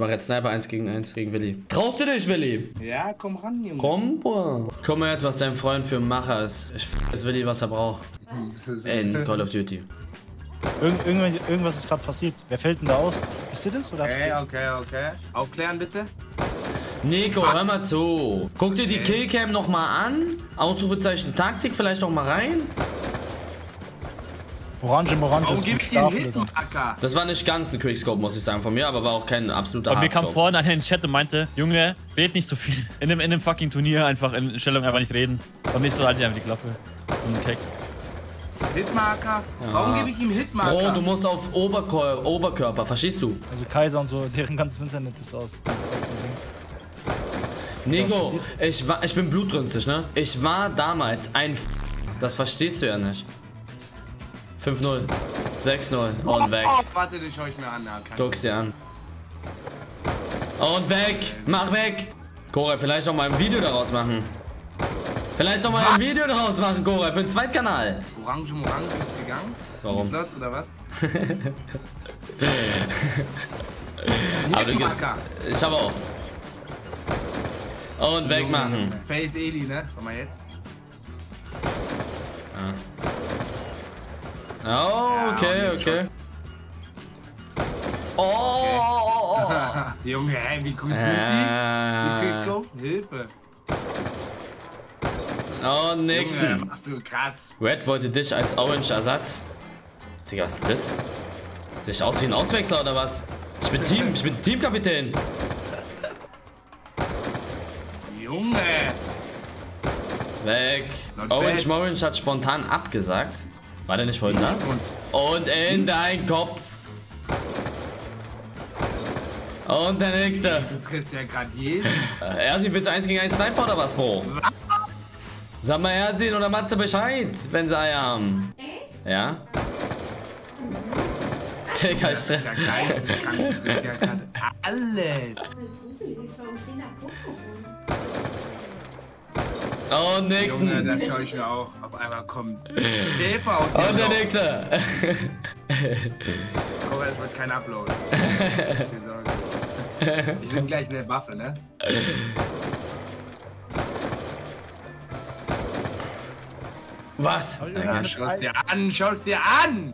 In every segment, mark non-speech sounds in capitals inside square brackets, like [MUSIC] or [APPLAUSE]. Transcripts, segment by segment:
mache jetzt Sniper 1 gegen 1 gegen Willi. Traust du dich, Willi? Ja, komm ran, Junge. Komm, boah. Guck mal jetzt, was dein Freund für ein Macher ist. Ich f jetzt Willi, was er braucht. In Call of Duty. Irgend, irgendwas, irgendwas ist gerade passiert. Wer fällt denn da aus? Bist du das? Oder? Okay, okay, okay. Aufklären bitte. Nico, hör mal zu. Guck dir die Killcam nochmal an. Ausrufezeichen Taktik vielleicht noch mal rein. Orange, Orange. Warum gebe ich dir einen? Das war nicht ganz ein Quickscope, muss ich sagen, von mir, aber war auch kein absoluter Und mir kam vorhin einer in den Chat und meinte, Junge, red nicht so viel. In dem, in dem fucking Turnier einfach in Stellung einfach nicht reden. Und nächstes Mal halt einfach die Klappe. So ein Keck. Hitmarker? Warum gebe ich ihm Hitmarker? Bro, du musst auf Oberkör Oberkörper, verstehst du? Also Kaiser und so, deren ganzes Internet ist aus. Nico, ich, war, ich bin blutrünstig, ne? Ich war damals ein F Das verstehst du ja nicht. 5-0, 6-0 und weg. Warte, das schaue ich mir an. Guck's dir an. Und weg! Mach weg! Cora, vielleicht noch mal ein Video daraus machen. Vielleicht noch mal ein Video daraus machen, Cora, für den Zweitkanal. Orange, Orange ist gegangen. Warum? Slots oder was? [LAUGHS] Aber du gehst, ich habe auch. Und wegmachen. Face Eli, ne? Komm mal jetzt. Oh, okay, Ja, okay. Oh, oh, oh, oh. [LAUGHS] Junge, hä, wie gut sind die? Äh, Die Quickscopes? Hilfe. und Junge, nächsten. machst du krass. Red wollte dich als Orange-Ersatz. Digga, was ist denn das? Sehe ich aus wie ein Auswechsler oder was? Ich bin Team, ich bin Teamkapitän. Junge. Weg. Not Orange. Morange hat spontan abgesagt. War der nicht vorhin da? Und Und in dein Kopf. Und der nächste. du triffst ja gerade jeden. Äh, Ersin, willst du 1 gegen 1 Sniper oder was, Bro? Sag mal Ersin oder Matze Bescheid, wenn sie Eier haben. Ja? Digga, ich Das ist ja geisteskrank. Du triffst ja gerade [LAUGHS] alles. Da? Und nächsten. Junge, das schaue ich mir auch. Auf einmal kommt Hilfe aus Und der dem nächste. Komm, es wird kein Upload. Ich nehme gleich eine Waffe, ne? Was? Ja, schau's dir an, schau's dir an!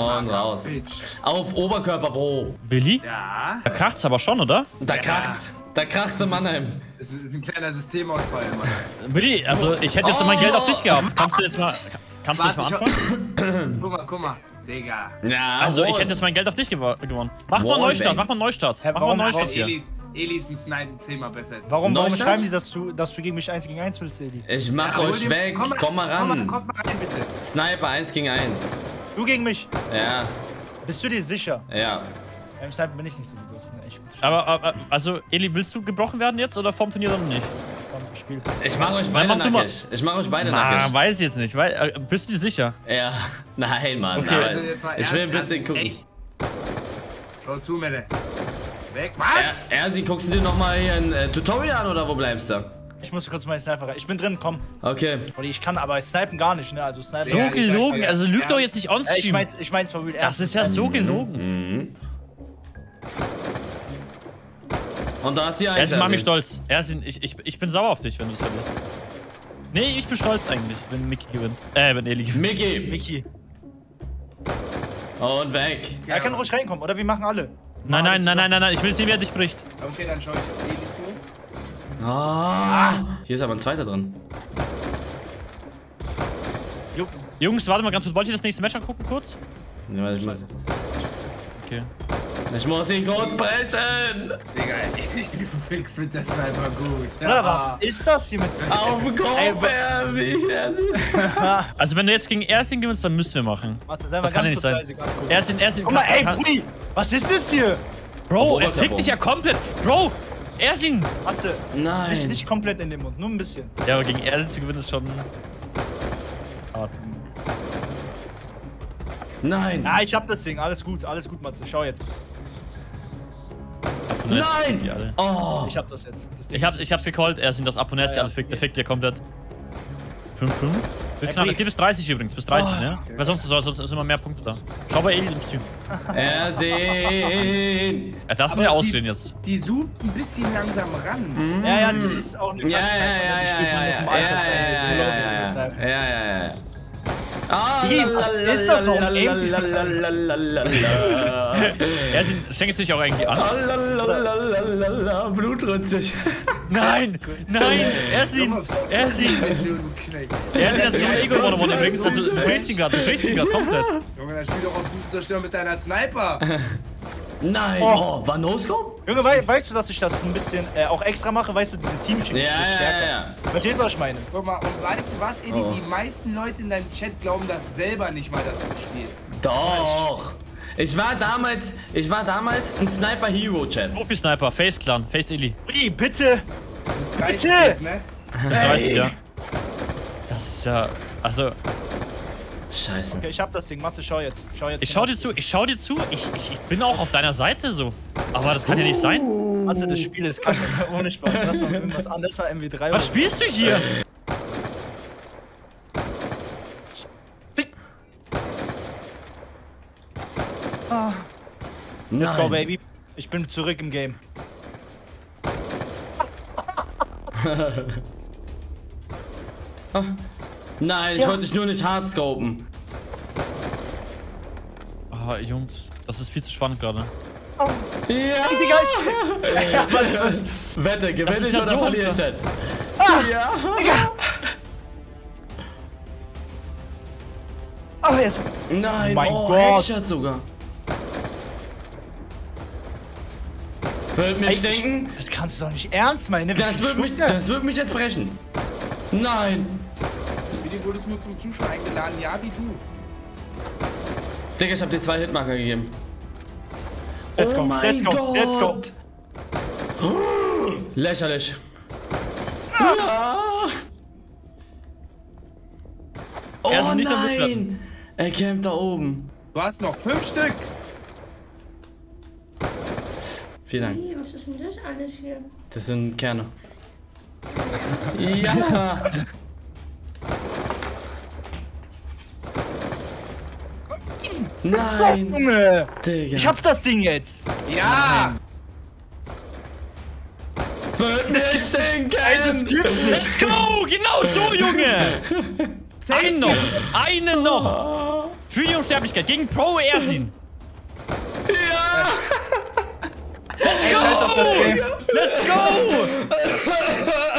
Und raus. Auf Oberkörper, Bro. Billy? Ja, Da kracht's aber schon, oder? Da kracht's. Da kracht's in Mannheim. es ist ein kleiner Systemausfall, Mann. Billy, also ich hätte jetzt mein Geld auf dich gehabt. Kannst du jetzt mal, kannst du jetzt mal Warte, anfangen? Guck mal, guck mal. Digga. Ja, Also ich Wall. hätte jetzt mein Geld auf dich gewo gewonnen. Mach mal Wallbang. Neustart, mach mal Neustart. Mach mal warum- Neustart warum hier. Eli, Eli ist ein Snipen zehnmal besser als Warum, warum schreiben die, dass du, dass du gegen mich 1 gegen 1 willst, Eli? Ich mach Ja, euch weg. Komm mal, Komm mal, ran. komm mal rein, bitte. Sniper 1 gegen 1. Du gegen mich? Ja, Bist du dir sicher? ja. Beim Sniper bin ich nicht so gut. Das ist eine echt gut. Aber, aber, also, Eli, willst du gebrochen werden jetzt oder vorm Turnier dann nicht? Komm, Spiel. Ich mach euch beide mach mal. nackig. Ich mach euch beide Ah, nackig. weiß ich jetzt nicht. Weil, äh, bist du dir sicher? Ja. [LAUGHS] Nein, Mann. Okay, aber Also ich will ein bisschen gucken. echt. Schau zu, Melle. Weg, was? Er, Ersi, guckst du dir nochmal hier ein äh, Tutorial an oder wo bleibst du? Ich muss kurz meinen Sniper rein. Ich bin drin, komm. Okay. Ich kann aber snipen gar nicht, ne? Also snipen. So Ja, ich gelogen. Also lüg ja. doch jetzt nicht Äh, ich on-stream. mein's, ich mein's real. Das ist ja so gelogen. Und da ist die Er 1. ist Mami stolz. Er ist, ich, ich, ich bin sauer auf dich, wenn du es verlierst. Nee, ich bin stolz eigentlich, wenn Mickey gewinnt. Äh, wenn Eli gewinnt. Mickey. Mickey. Und weg. Er kann ruhig reinkommen, oder wir machen alle. Nein, nein, nein, nein, nein, nein. Ich will sehen, wie er dich bricht. Okay, dann schau ich. Ah. Hier ist aber ein zweiter drin. Jungs, warte mal ganz kurz. Wollt ihr das nächste Match angucken kurz? Ja, warte, Ich muss, Okay. ich muss ihn kurz brechen. Digga, du [LAUGHS] fängst mit der Sniper gut. Oder was ist das hier mit. Auf den Kopf. [LAUGHS] Also, wenn du jetzt gegen Ersin gewinnst, dann müssen wir machen. Warte, sei mal Das kann ja ganz nicht sein. Ersin, Ersin. Guck mal, ey, Brudi! Was ist das hier? Bro, er fickt dich ja komplett. Bro, Ersin. Warte, nicht, Nein. nicht komplett in den Mund, nur ein bisschen. Ja, aber gegen Ersin zu gewinnen ist schon hart. Nein. Ja, ich hab das Ding. Alles gut, alles gut, Matze. Schau jetzt. Nein! Nein. Oh. Ich hab das jetzt. Das Ich hab's, ist- ich hab's gecallt, Ersin, das Abonnent Ja, ja. fickt. Der fickt ja komplett. 5-5. Wird knapp. Es geht bis 30 übrigens, bis 30, ne? okay. Weil sonst, sonst sind immer mehr Punkte da. Schau bei Eli im Stream. Er sehen. Ja, das sind die- ausreden jetzt. Die zoomt ein bisschen langsam ran. Ja, ja, das ist auch eine Ja, ja, ja, ja, ja, ja, ja, ja, ja, ja, ja, ja, ja. Ah, Wie, was ist das? Warum. Er sind- [LAUGHS] schenkt es dich auch irgendwie an. Lalalala, Blutrünstig. [LAUGHS] Nein! Nein! Er ist ihn! Er ist ihn! Er ist jetzt so ein ego übrigens. Also, du brichst ihn gerade, du brichst ihn gerade komplett. Junge, dann spiel doch auf zerstören mit deiner Sniper. [LAUGHS] Nein, oh, war No-Scope? Junge, wei weißt du, dass ich das ein bisschen äh, auch extra mache? Weißt du, diese Teamschicht Ja, ist ja, stärker. ja, ja. Verstehst du, was ich meine? Guck mal, und weißt du was, Edi? Oh. Die meisten Leute in deinem Chat glauben das selber nicht mal, dass du spielst. Doch. Ich war damals, ich war damals ein Sniper Hero Chat. Profi-Sniper, Face Clan, Face Eli. Uli, bitte! Das ist geil, Bitte! jetzt, ne? Das 30, ja. Das ist ja. Also, Scheiße. Okay, ich hab das Ding. Matze, schau jetzt. Schau jetzt. ich schau dir zu, ich schau dir zu. Ich, ich, ich bin auch auf deiner Seite so. Aber das kann ja nicht sein. Matze, das Spiel ist kacke. [LAUGHS] Ohne Spaß. Lass mal irgendwas an. Das war MW3. Was spielst du hier? Ah, Let's go, Nein. baby. Ich bin zurück im Game. [LAUGHS] Nein, ich wollte dich nur nicht hardscopen. Ah, Jungs, das ist viel zu spannend gerade. Ja. Digga, ich... ja, [LAUGHS] weil das ist... Wette, gewinne ich ja oder so verliere ich unfair. Chat? Ja. Ah, er ist... Nein, Mein oh, Gott. Headshot sogar. Wird mir Ey, stinken? Das kannst du doch nicht ernst meinen. ne? Das wird mich, das wird mich jetzt brechen. Nein. Wie wurdest du nur zum Zuschauen eingeladen? Ja, wie du. Digga, ich hab dir zwei Hitmarker gegeben. Let's oh go, mein let's go, Gott. let's go. Lächerlich. Ja. Oh Er nein. Er campt da oben. Du hast noch fünf Stück. Vielen Dank. Hey, was ist denn das alles hier? Das sind Kerne. Ja. [LAUGHS] Nein, Junge! Digga. Ich hab das Ding jetzt! Ja. Wird mir stinken. gibt's nicht! Let's go! Genau so, Junge! [LAUGHS] Einen noch! Einen noch! Für die Unsterblichkeit gegen Pro Ersin! Ja. Let's das go! Let's go! [LAUGHS]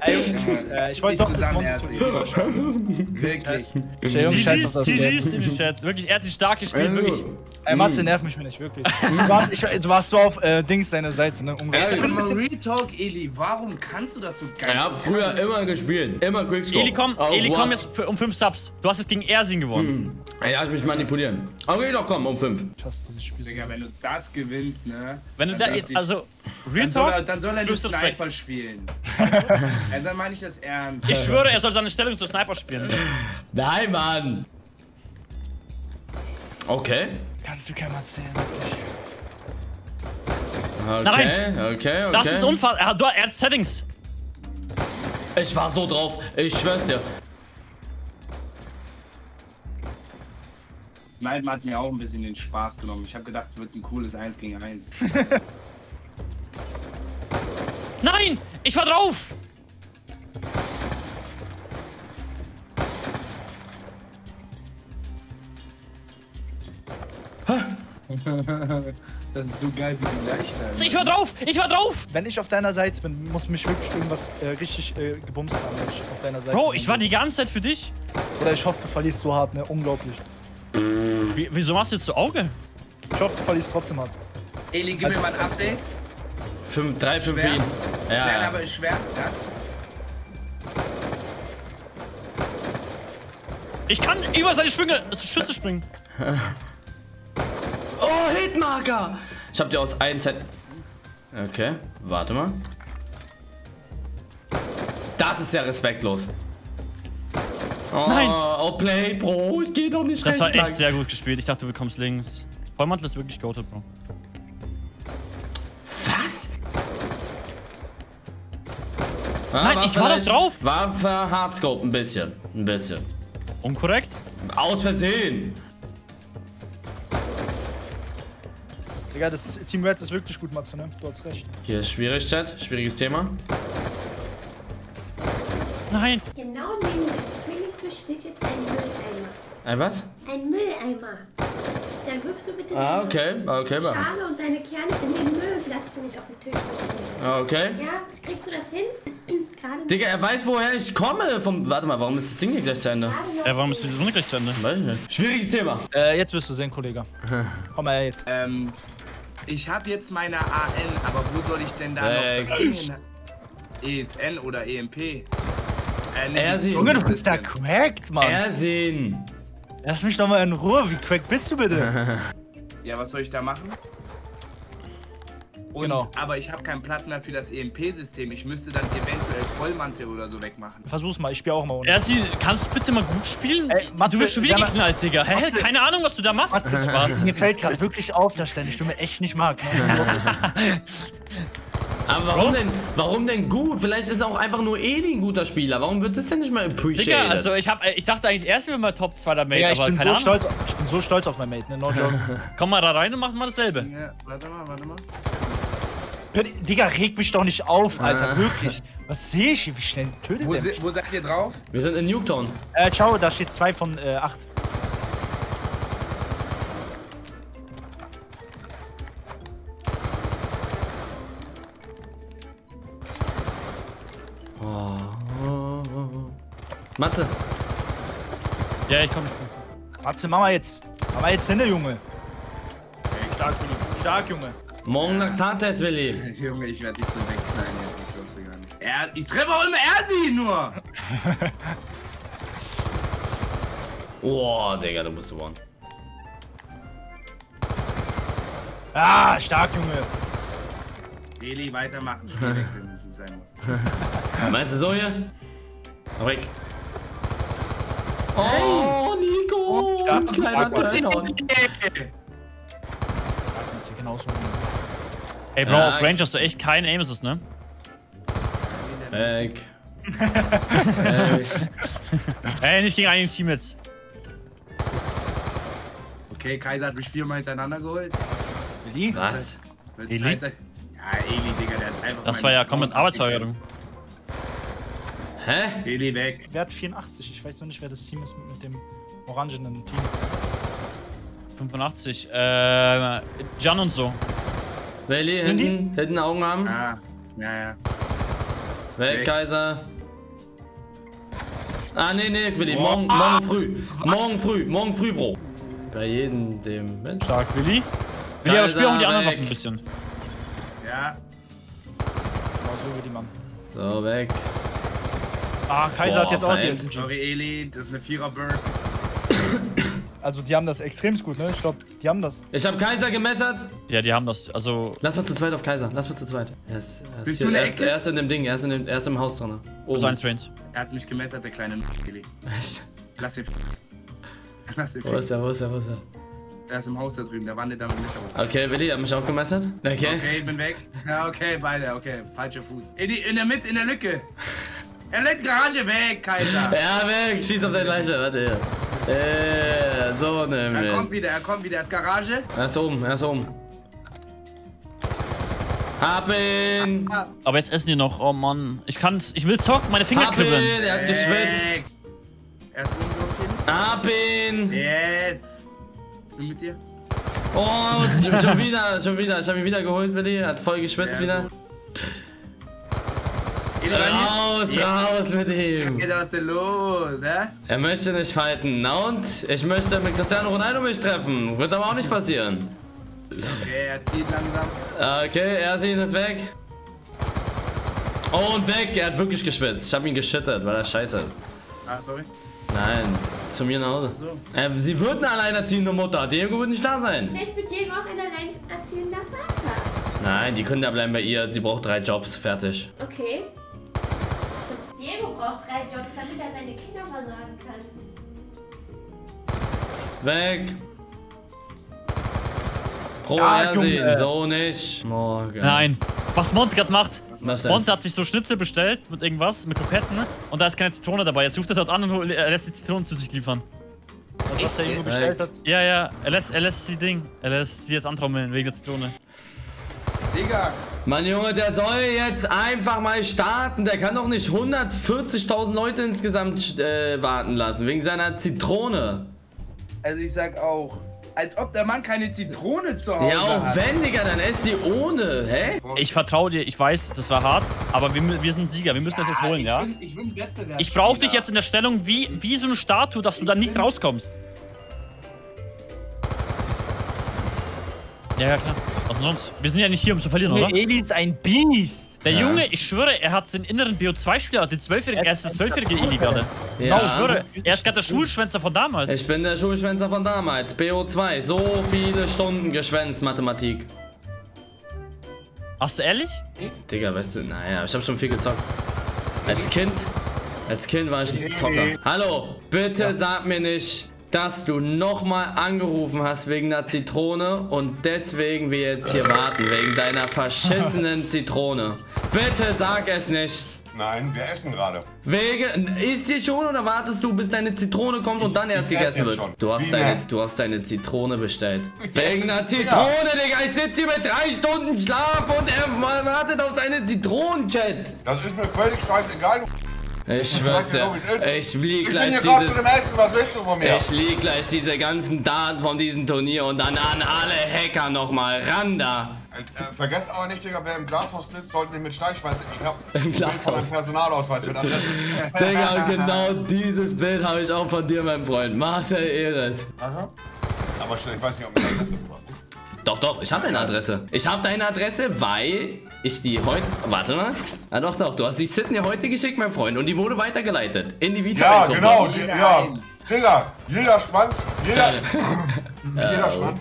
Ey, Jungs, ich muss, äh, ich wollte Sich doch [LAUGHS] das. Wirklich. Ey, Jungs, scheiß auf GG's, das. GG's im Chat. Wirklich, Ersin stark gespielt, wirklich. Ey, Matze, nerv mich nicht, wirklich. Du warst, ich, du warst so auf äh, Dings deiner Seite, ne? Ey, Ich bin mal Real Talk, Eli. Warum kannst du das so geil? Ich hab früher immer gespielt. Immer Quickscope. Eli, komm, Eli, komm jetzt für, um 5 Subs. Du hast jetzt gegen Ersin gewonnen. Ja, ich mich manipulieren. Okay, doch, komm, um fünf. Ich hasse dieses Spiel so. Digga, wenn du das gewinnst, ne? Wenn du da also, Real Dann soll er, Talk, dann soll er Respekt. Sniper spielen. Ja, dann meine ich das ernst. Ich schwöre, er soll seine Stellung zu Sniper spielen. Nein, Mann. Okay. Kannst du keinem erzählen. Okay, okay, okay. Das ist unfassbar. Er, hat- er hat Settings. Ich war so drauf. Ich schwör's dir. Nein, hat mir auch ein bisschen den Spaß genommen. Ich habe gedacht, es wird ein cooles 1 gegen 1. [LAUGHS] Nein! Ich war drauf! Das ist so geil, wie du leicht [LAUGHS] Also, Ich war drauf! Ich war drauf! Wenn ich auf deiner Seite bin, muss mich wirklich irgendwas äh, richtig äh, gebumst haben, wenn ich auf deiner Seite Bro, bin. ich war die ganze Zeit für dich. Oder ich hoffe, du verlierst so hart, ne? Unglaublich. Wie, wieso machst du jetzt so Auge? Ich hoffe, du verlierst trotzdem hart. Eli, gib mir mal ein Update. 5, 3, 5 für ihn. Nein, Ja, ja. aber ist schwer. Ja? Ich kann über seine Schwünge, Schüsse springen. [LAUGHS] Oh, Hitmarker. Ich hab dir aus 1 Set. Okay, warte mal. Das ist ja respektlos. Oh, Nein. Oh, play, Bro. Ich geh doch nicht Das war rechts echt lang. sehr gut gespielt. Ich dachte, du bekommst links. Vollmantel ist wirklich goated, Bro. Ah, Nein, ich war doch drauf. War für Hardscope ein bisschen. Ein bisschen. Unkorrekt? Aus Versehen. Digga, das ist, Team Red ist wirklich gut, Matze, ne? Du hast recht. Hier ist schwierig, Chat. Schwieriges Thema. Nein. Genau neben dem Swimmingtisch steht jetzt ein Mülleimer. Ein was? Ein Mülleimer. Dann wirfst du bitte Ah, okay. Okay, wa- Schale und deine Kerne in den Müll. Lass sie nicht auf den Tisch verschwinden. Ah, okay. Ja, kriegst du das hin? Gerade Digga, er weiß, woher ich komme. Vom, warte mal, warum ist das Ding hier gleich zu Ende? Ja, warum ist die Runde gleich zu Ende? Weiß ich nicht. Schwieriges Thema. Äh, jetzt wirst du sehen, Kollege. [LAUGHS] Komm mal her jetzt. Ähm, ich habe jetzt meine AN, aber wo soll ich denn da Äh, noch das Ding hin? ESN oder EMP? Äh, nee, Er die sieht- Junge, du bist da cracked, Mann. Ersehen. Lass mich doch mal in Ruhe. Wie cracked bist du bitte? [LAUGHS] Ja, was soll ich da machen? Und, Genau. Aber ich habe keinen Platz mehr für das EMP-System. Ich müsste dann eventuell Vollmantel oder so wegmachen. Versuch's mal, ich spiele auch mal ohne. Ersi, kannst du bitte mal gut spielen? Ey, Matze, du wirst schon wieder geknallt, Digga. Hä? Matze- Keine Ahnung, was du da machst. Matze, [LAUGHS] Spaß. Mir fällt gerade wirklich auf, dass ich deine Stimme echt nicht mag. Ne? [LAUGHS] Aber warum denn, warum denn gut? Vielleicht ist auch einfach nur Eli ein guter Spieler. Warum wird das denn nicht mal appreciated? Digga, also ich, hab, ich dachte eigentlich erst, wir mal Top 2 der Mate, ich, aber bin keine so Ahnung. stolz, ich bin so stolz auf mein Mate, ne? No joke. [LAUGHS] Komm mal da rein und mach mal dasselbe. Ja, warte mal, warte mal. Digga, reg mich doch nicht auf, Alter. Wirklich. Was sehe ich hier? Wie schnell tötet Wo, der mich? wo seid ihr drauf? Wir sind in Newtown. Äh, ciao, da steht 2 von äh, 8. Matze. Ja, ich komm. Matze, mach mal jetzt. Mach mal jetzt hin, Junge. Stark, Junge. Stark, Junge. Morgen Laktattest, Willi. [LAUGHS] Junge, ich werde dich so wegknallen jetzt. Ich dir gar nicht. Er, ich treffe auch immer Ersi nur! [LAUGHS] Oh, Digga, du musst gewonnen. Ah, stark, Junge. Eli, weitermachen. Spiel wechseln, wenn es sein muss. [LAUGHS] Meinst du so hier? Weg. Oh, Nico! stark, kleiner. Turn-on. Ey, Bro, auf Range hast du echt keinen Aim Assist, ne? Weg. Weg. Ey, nicht gegen einen Team jetzt. Okay, Kaiser hat mich viermal hintereinander geholt. Willi? Was? Eli? Ja, Eli, Digga, der hat einfach. Das war ja Spawn komplett Arbeitsverweigerung. Hä? Eli weg. Wert 84. Ich weiß nur nicht, wer das Team ist mit, dem orangenen Team. 85. Äh, Jan und so. Willi, hinten, hinten Augen haben. Ah, ja, ja. Weg. Kaiser. Ah, nee, nee, Willi, morgen, morgen früh. Morgen früh, morgen früh, Bro. Bei jedem, dem... Mensch. Stark, Willi. Willi, aber spiel auch die Kaiser, anderen. Waffen ein bisschen. Ja, Genau so wie die Mann. So, weg. Ah, Kaiser Boah, hat jetzt auch die. SMG. sorry, Eli, das ist eine Vierer-Burst. Also, die haben das extrem gut, ne? Ich glaube, die haben das. Ich hab Kaiser gemessert. Ja, die haben das. Also, Lass mal zu zweit auf Kaiser. Lass mal zu zweit. Er ist, er ist, hier, er ist, er ist in dem Ding. Er ist, in dem, er ist im Haus drin. so ein Strains. Er hat mich gemessert, der kleine Eli. Echt? Lass ihn. [LAUGHS] Lass ihn. Wo ist er? Wo ist er? Wo ist er? Er ist im Haus da drüben, der wandert da mit mich hoch. Okay, Willi hat mich auch gemessert. Okay. Okay, ich bin weg. Ja, okay, beide, okay. Falscher Fuß. In, die, in der Mitte, in der Lücke. Er lädt Garage weg, Kaiser. Ja, weg. Schieß auf deine Leiche. Warte hier. Äh, so Er kommt nämlich. wieder, er kommt wieder. Er ist Garage. Er ist oben. Er ist oben. Hab ihn. Aber jetzt essen die noch. Oh Mann. Ich kann's. Ich will zocken, meine Finger Hab kribbeln. ihn. Er hat geschwitzt. Er ist oben drauf. Hab ihn. Yes. Bin mit dir? Oh, schon wieder. Schon wieder. Ich hab ihn wieder geholt, Willi. Er hat voll geschwitzt Sehr wieder. gut. Raus, raus mit ihm. Geht, was ist denn los, hä? Er möchte nicht fighten. Na und? Ich möchte mit Cristiano Ronaldo mich treffen. Wird aber auch nicht passieren. Okay, er zieht langsam. Okay, er sieht es weg. Und weg. Er hat wirklich geschwitzt. Ich habe ihn geschüttert, weil er scheiße ist. Ah, sorry. Nein, zu mir nach Hause. So. Äh, sie wird eine alleinerziehende Mutter. Diego wird nicht da sein. Vielleicht wird Diego auch ein alleinerziehender Vater. Nein, die können ja bleiben bei ihr. Sie braucht drei Jobs. Fertig. Okay. Braucht drei Jobs, damit er seine Kinder versorgen kann. Weg. Pro Ja, Ersehen, Junge. so nicht. Morgen. Nein. Was Mont gerade macht. Was? Und hat sich so Schnitzel bestellt mit irgendwas, mit Kroketten. Und da ist keine Zitrone dabei. Jetzt ruft er dort an und er lässt die Zitronen zu sich liefern. Das, was der Ingo bestellt hat. Ja, ja, er lässt, er lässt die Ding. Er lässt sie jetzt antrommeln wegen der Zitrone. Digga, Mann, Junge, der soll jetzt einfach mal starten. Der kann doch nicht 140.000 Leute insgesamt äh, warten lassen, wegen seiner Zitrone. also ich sag auch, als ob der Mann keine Zitrone zu Hause Ja, auch hat. wenn, Digga, dann ess sie ohne, hä? Ich vertraue dir, ich weiß, das war hart, aber wir, wir sind Sieger, wir müssen das jetzt holen, ich ja? Bin, ich bin Wettbewerb. Ich brauche dich jetzt in der Stellung wie, wie so eine Statue, dass du dann nicht rauskommst. Ja, ja, klar. Was sonst? Wir sind ja nicht hier, um zu verlieren, oder? Eli ist ein Biest. Der Ja. Junge, ich schwöre, er hat den inneren BO2-Spieler, den 12-jährigen, er ist der 12-jährige Eli gerade. Ja. Ich schwöre, er ist gerade der Schulschwänzer von damals. Ich bin der Schulschwänzer von damals, BO2. So viele Stunden geschwänzt, Mathematik. Hast du ehrlich? Digga, weißt du, naja, ich hab schon viel gezockt. Als Kind, als Kind war ich ein Zocker. Hallo, bitte sag mir nicht, dass du nochmal angerufen hast wegen der Zitrone und deswegen wir jetzt hier warten, wegen deiner verschissenen [LAUGHS] Zitrone. Bitte sag es nicht. Nein, wir essen gerade. Wegen, isst die schon oder wartest du, bis deine Zitrone kommt und dann erst ich esse gegessen wird? schon. Du hast, Wie deine, du hast deine Zitrone bestellt. [LAUGHS] Wegen einer Zitrone, Digga. Ich sitze hier mit drei Stunden Schlaf und er wartet auf seine Zitronen-Chat. Das ist mir völlig scheißegal. du- Ich schwör's dir, ich lieg Ich gleich dieses... Ich lieg gleich diese ganzen Daten von diesem Turnier und dann an alle Hacker nochmal ran da. Äh, vergesst aber nicht, Digga, wer im Glashaus sitzt, sollte nicht mit Steinschweiß. Ich [LAUGHS] hab Im Glashaus. einem Personalausweis mit Adresse. [LAUGHS] Digga, genau dieses Bild habe ich auch von dir, mein Freund. Marcel Eres. Aber schnell, ich weiß nicht, ob mir Adresse war. Doch, doch, ich habe deine Adresse. Ich habe deine Adresse, weil ich die heute. Warte mal. Ah, doch, doch. Du hast die Sydney heute geschickt, mein Freund. Und die wurde weitergeleitet. In die vita Ja, genau, die, ja. Digga, jeder Schwanz, jeder, [LAUGHS] jeder Schwanz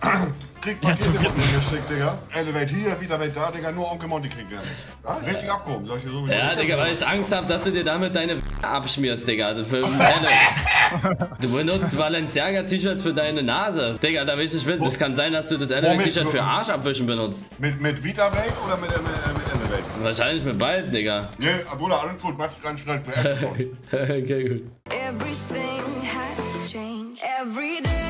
[CLEARS THROAT] kriegt Pakete von mir geschickt, Digga. Elevate hier, Vitawelt da, Digga, nur Onkel Monty kriegt der nicht. Richtig abgehoben, sag ich dir sowieso. Ja, Digga, weil ich Angst habe, dass du dir damit deine [LAUGHS] abschmierst, Digga. Also für [LAUGHS] Elle. Du benutzt Balenciaga-T-Shirts für deine Nase. Digga, da will ich nicht wissen. Es kann sein, dass du das Elle-T-Shirt für Arsch abwischen benutzt. Mit, mit Vitawelt oder mit, mit, mit Elevate? Wahrscheinlich mit beiden, Digga. Nee, Bruder, alles gut, machst du keinen Stress, du essen schon. okay, gut. Everything has changed every day.